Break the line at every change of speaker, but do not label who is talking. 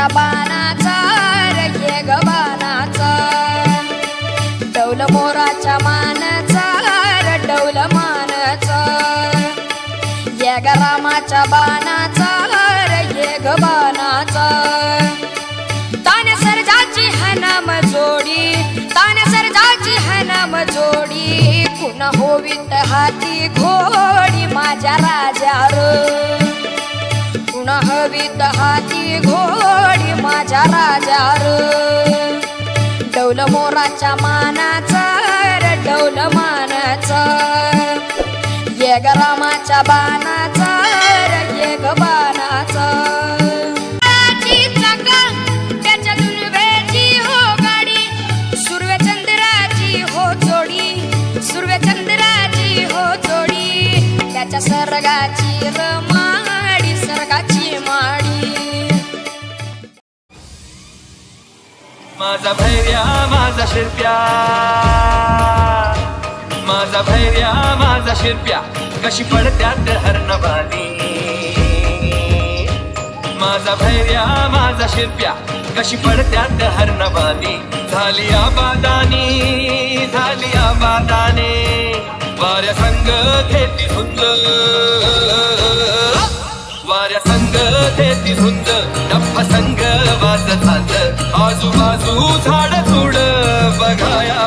ये ग रामाच्या बाणाचा रे ये ग बाणाचा. डौल मोराच्या मानाचा रे डौल मानाचा. ये ग रामाच्या बाणाचा रे ये ग बाणाचा. तान सर्जाची हनम जोडी तान सर्जाची हनम जोडी. कुण होवीत हाती घोडी माझ्या राजार. कुण हवीत हाती घोडी माझ्या राजार डौल मोराच्या मानाचा डौल मानाचा. ये ग रामाच्या बाणाचा ये ग बाणाचा. हो गाडी. हो जोडी हो जोडी. सर्गाची रमा निसर्गाची माडी.
माझा भैर्या माझा शिरप्या. माझा भैर्या माझा शिरप्या. कशी पडत्यात हरणबाली. माझा भैर्या माझा शिरप्या. कशी पडत्यात हरणबाली. झाली आबादानी झाली आबादाने. वाऱ्या संग घेती झुंज वाऱ्या संग देती झुंज डप्पा संग वाजत आजूबाजू झाड झुड बघाया